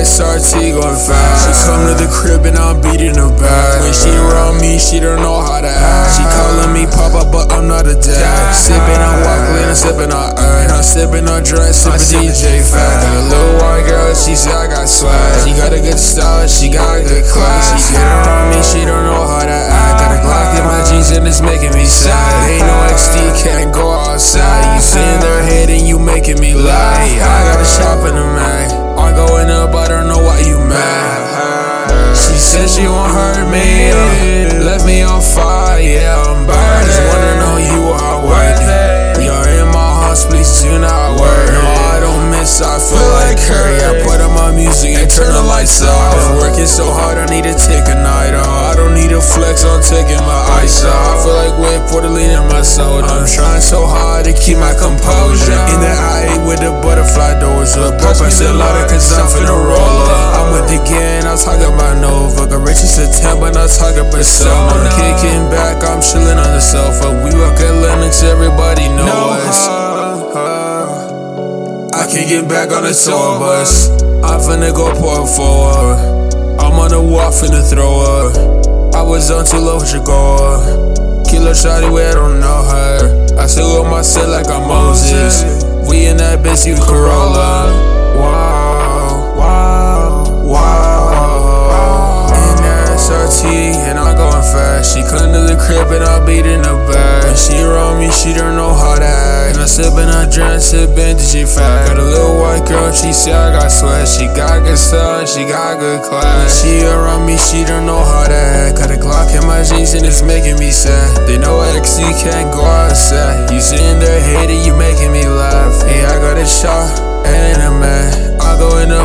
SRT going fast. She come to the crib and I'm beating her back. When she around me, she don't know how to act. She calling me Papa, but I'm not a dad. Sipping on Walkley and sipping on Earth. I'm sipping on dress, sipping DJ Fat. Got a little white girl, she said I got swag. She got a good style, she got a good class. She get around me, she don't know how to act. Got a Glock in my jeans and it's making me sad. She won't hurt me, left me on fire, yeah, I'm burned. Just wanna know you are worth it. You're in my heart, please do not worry. No, I don't miss, I feel like Curry. I put on my music and turn the lights off. Been working so hard, I need to take a night off. I don't need a flex, I'm taking my ice off. I feel like we're Puerto lean in my soda. I'm trying so hard to keep my composure. In the IA with the butterfly doors up. Pass me the lighter, cause I'm Talking about summer. Kicking back, I'm chilling on the sofa. We work at Lennox, everybody know us. Uh, uh, I can't get back on the tour bus. I'm finna go pour forward. I'm on the wall, finna throw up. I was on too low, should go. Killer shawty, where I don't know her. I still got my set like I'm Moses. We in that bitch, you Corolla. Crib and I beat in the back. She around me, she don't know how to act. And I sippin' on drink, sippin' DJ fat. Got a little white girl, she say I got sweat. She got good style, she got good class. She around me, she don't know how to act. Got a Glock in my jeans and it's making me sad. They know XC can't go outside. You sitting there hating, you making me laugh. Hey, I got a shot and a man. I why you mad.